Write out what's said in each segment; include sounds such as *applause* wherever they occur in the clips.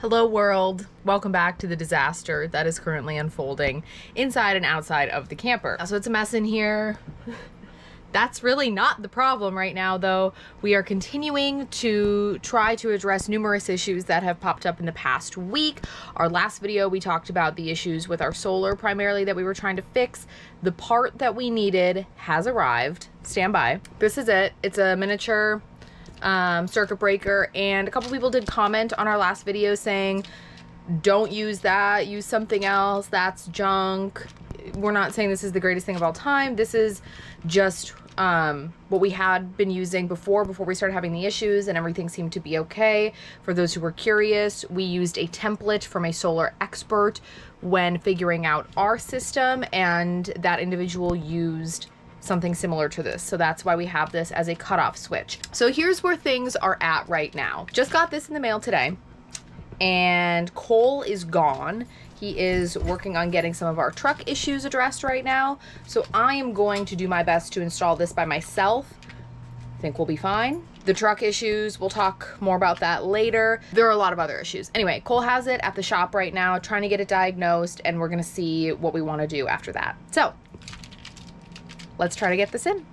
Hello, world. Welcome back to the disaster that is currently unfolding inside and outside of the camper. So it's a mess in here. *laughs* That's really not the problem right now, though. We are continuing to try to address numerous issues that have popped up in the past week. Our last video, we talked about the issues with our solar primarily that we were trying to fix. The part that we needed has arrived. Stand by. This is it. It's a miniature um, circuit breaker, and a couple people did comment on our last video saying, don't use that, use something else, that's junk. We're not saying this is the greatest thing of all time. This is just um, what we had been using before, before we started having the issues and everything seemed to be okay. For those who were curious, we used a template from a solar expert when figuring out our system and that individual used something similar to this. So that's why we have this as a cutoff switch. So here's where things are at right now. Just got this in the mail today and Cole is gone. He is working on getting some of our truck issues addressed right now. So I am going to do my best to install this by myself. I think we'll be fine. The truck issues, we'll talk more about that later. There are a lot of other issues. Anyway, Cole has it at the shop right now, trying to get it diagnosed, and we're gonna see what we wanna do after that. So, let's try to get this in.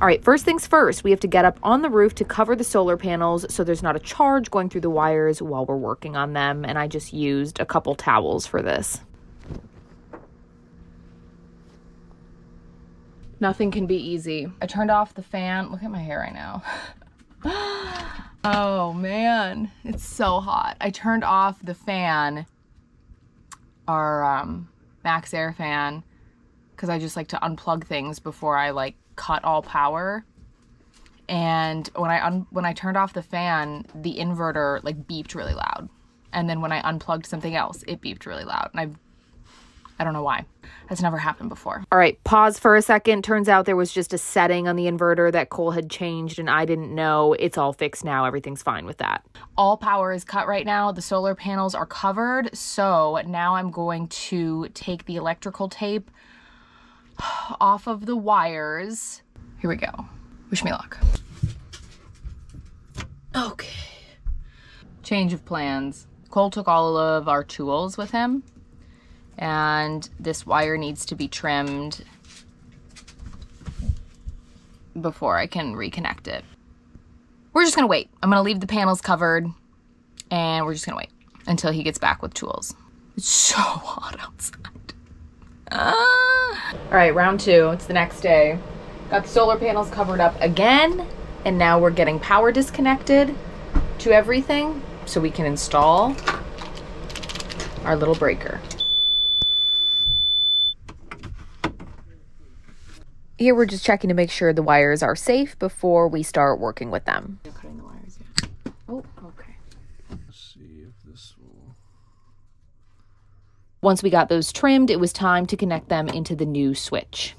All right, first things first, we have to get up on the roof to cover the solar panels so there's not a charge going through the wires while we're working on them. And I just used a couple towels for this. Nothing can be easy. I turned off the fan. Look at my hair right now. *gasps* oh man, it's so hot. I turned off the fan, our um, MaxxAir fan, because I just like to unplug things before I like cut all power and when I un- when I turned off the fan, the inverter like beeped really loud. And then when I unplugged something else, it beeped really loud. And I I don't know why. That's never happened before. All right, pause for a second. Turns out there was just a setting on the inverter that Cole had changed and I didn't know. It's all fixed now. Everything's fine with that. All power is cut right now. The solar panels are covered. So now I'm going to take the electrical tape *sighs* off of the wires. Here we go. Wish me luck. Okay. Change of plans. Cole took all of our tools with him, and this wire needs to be trimmed before I can reconnect it. We're just gonna wait. I'm gonna leave the panels covered, and we're just gonna wait until he gets back with tools. It's *laughs* so hot outside. Ah. All right, round two. It's the next day. Got the solar panels covered up again, and now we're getting power disconnected to everything so we can install our little breaker. Here we're just checking to make sure the wires are safe before we start working with them. Cutting the wires yet. Oh, okay. Let's see if this will. Once we got those trimmed, it was time to connect them into the new switch.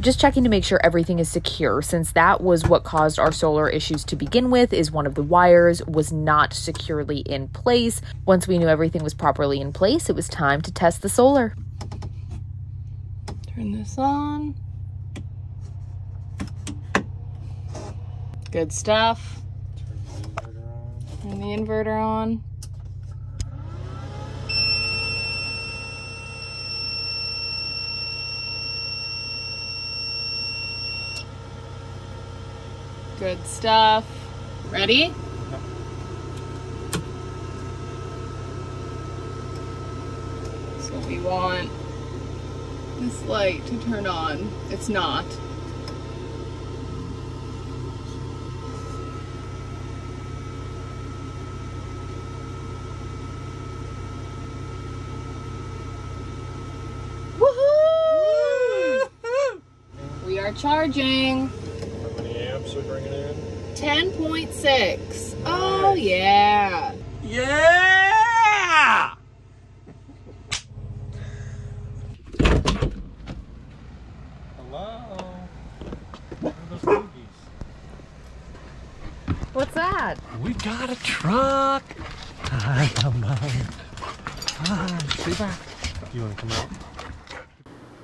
just checking to make sure everything is secure since that was what caused our solar issues to begin with is one of the wires was not securely in place. Once we knew everything was properly in place it was time to test the solar. Turn this on good stuff turn the inverter on Good stuff. Ready? So we want this light to turn on. It's not. We are charging. How many amps are bringing in? 10.6. Oh, yeah. Yeah! Hello? Where are those cookies? What's that? We got a truck! Hi, come on. Hi, stay back. You want to come out?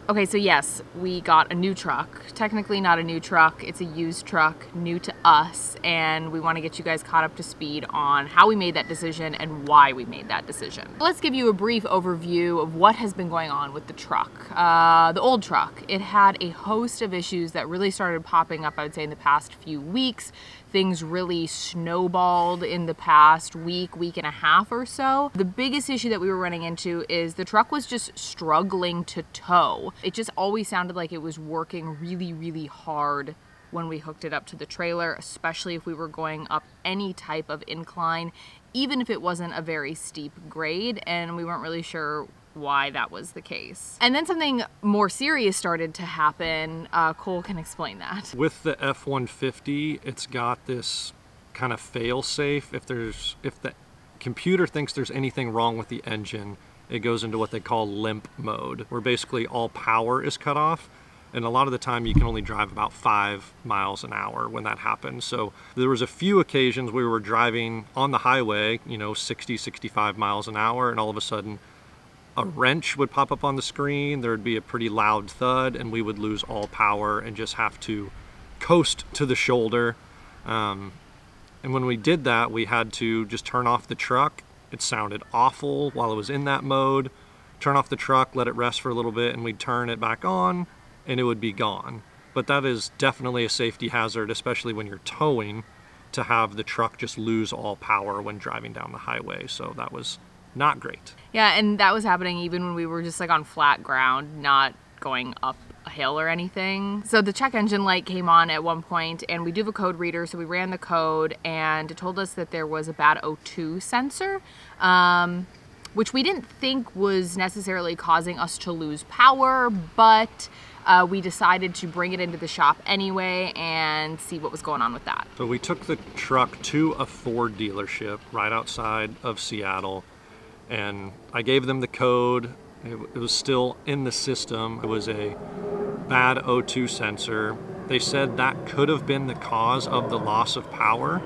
Okay, so yes, we got a new truck. Technically, not a new truck, it's a used truck, new to us, and we want to get you guys caught up to speed on how we made that decision and why we made that decision. Let's give you a brief overview of what has been going on with the truck. Uh, the old truck, it had a host of issues that really started popping up, I would say, in the past few weeks things really snowballed in the past week, week and a half or so. The biggest issue that we were running into is the truck was just struggling to tow. It just always sounded like it was working really, really hard when we hooked it up to the trailer, especially if we were going up any type of incline, even if it wasn't a very steep grade and we weren't really sure why that was the case. And then something more serious started to happen. Uh, Cole can explain that. With the F-150, it's got this kind of fail-safe. If there's if the computer thinks there's anything wrong with the engine, it goes into what they call limp mode, where basically all power is cut off. And a lot of the time you can only drive about five miles an hour when that happens. So there was a few occasions we were driving on the highway, you know, 60, 65 miles an hour, and all of a sudden a wrench would pop up on the screen, there would be a pretty loud thud, and we would lose all power and just have to coast to the shoulder. Um, and when we did that, we had to just turn off the truck. It sounded awful while it was in that mode. Turn off the truck, let it rest for a little bit, and we'd turn it back on, and it would be gone. But that is definitely a safety hazard, especially when you're towing, to have the truck just lose all power when driving down the highway. So that was not great. Yeah, and that was happening even when we were just like on flat ground, not going up a hill or anything. So the check engine light came on at one point and we do have a code reader. So we ran the code and it told us that there was a bad O2 sensor, um, which we didn't think was necessarily causing us to lose power, but uh, we decided to bring it into the shop anyway and see what was going on with that. So we took the truck to a Ford dealership right outside of Seattle and I gave them the code. It, it, was still in the system. It was a bad O2 sensor. They said that could have been the cause of the loss of power.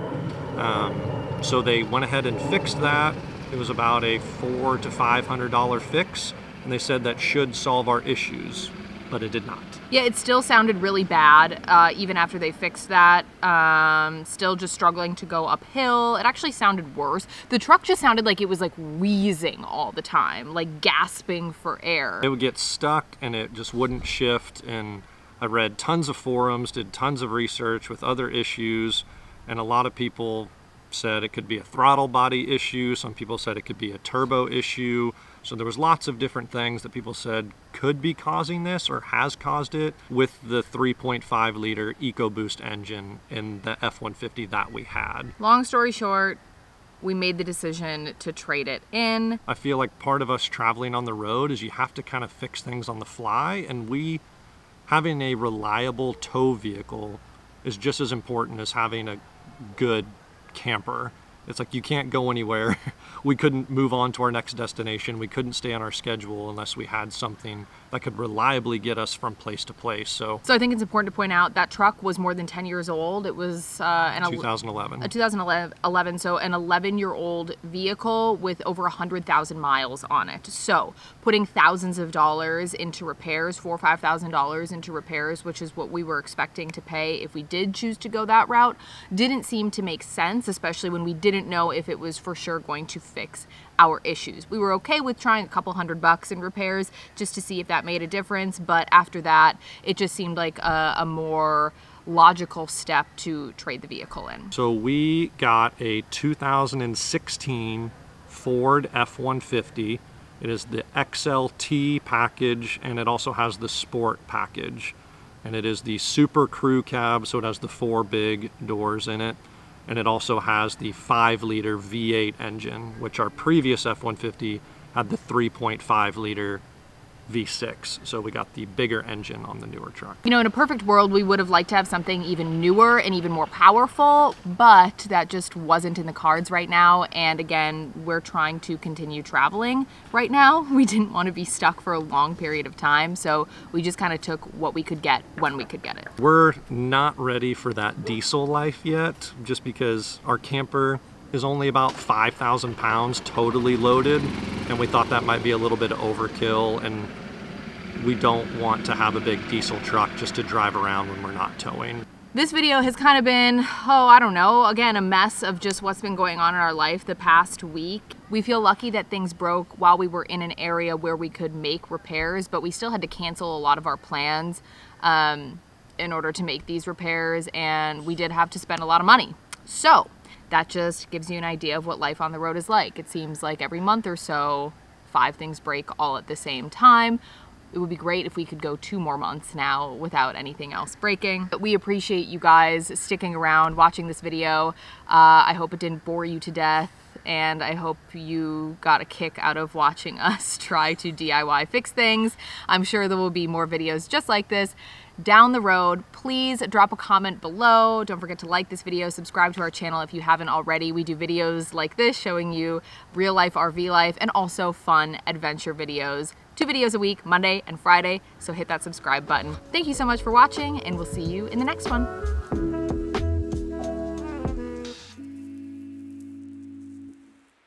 Um, so they went ahead and fixed that. It was about a four to five hundred dollar fix, and they said that should solve our issues but it did not. Yeah, it still sounded really bad, uh, even after they fixed that. Um, still just struggling to go uphill. It actually sounded worse. The truck just sounded like it was like wheezing all the time, like gasping for air. It would get stuck and it just wouldn't shift. And I read tons of forums, did tons of research with other issues, and a lot of people said it could be a throttle body issue. Some people said it could be a turbo issue. So there was lots of different things that people said could be causing this or has caused it with the 3.5 liter EcoBoost engine in the F-150 that we had. Long story short, we made the decision to trade it in. I feel like part of us traveling on the road is you have to kind of fix things on the fly and we having a reliable tow vehicle is just as important as having a good camper it's like you can't go anywhere. *laughs* we couldn't move on to our next destination. We couldn't stay on our schedule unless we had something that could reliably get us from place to place. So, so I think it's important to point out that truck was more than 10 years old. It was uh, an 2011. A 2011, so an 11 year old vehicle with over 100,000 miles on it. So putting thousands of dollars into repairs, four or five thousand dollars into repairs, which is what we were expecting to pay if we did choose to go that route, didn't seem to make sense, especially when we didn't didn't know if it was for sure going to fix our issues. We were okay with trying a couple hundred bucks in repairs just to see if that made a difference, but after that, it just seemed like a, a more logical step to trade the vehicle in. So we got a 2016 Ford F-150. It is the XLT package and it also has the Sport package. And it is the Super Crew Cab, so it has the four big doors in it and it also has the 5 liter V8 engine, which our previous F-150 had the 3.5 liter V6. So we got the bigger engine on the newer truck. You know, in a perfect world, we would have liked to have something even newer and even more powerful, but that just wasn't in the cards right now. And again, we're trying to continue traveling right now. *laughs* We didn't want to be stuck for a long period of time. So we just kind of took what we could get when we could get it. We're not ready for that diesel life yet, just because our camper is only about 5,000 pounds totally loaded and we thought that might be a little bit of overkill and we don't want to have a big diesel truck just to drive around when we're not towing. This video has kind of been, oh, I don't know, again, a mess of just what's been going on in our life the past week. We feel lucky that things broke while we were in an area where we could make repairs, but we still had to cancel a lot of our plans um, in order to make these repairs, and we did have to spend a lot of money. So, that just gives you an idea of what life on the road is like. It seems like every month or so, five things break all at the same time it would be great if we could go two more months now without anything else breaking. But we appreciate you guys sticking around, watching this video. Uh, I hope it didn't bore you to death and I hope you got a kick out of watching *laughs* us try to DIY fix things. I'm sure there will be more videos just like this down the road. Please drop a comment below. Don't forget to like this video, subscribe to our channel if you haven't already. We do videos like this showing you real life RV life and also fun adventure videos. Two videos a week, Monday and Friday, so hit that subscribe button. Thank you so much for watching and we'll see you in the next one.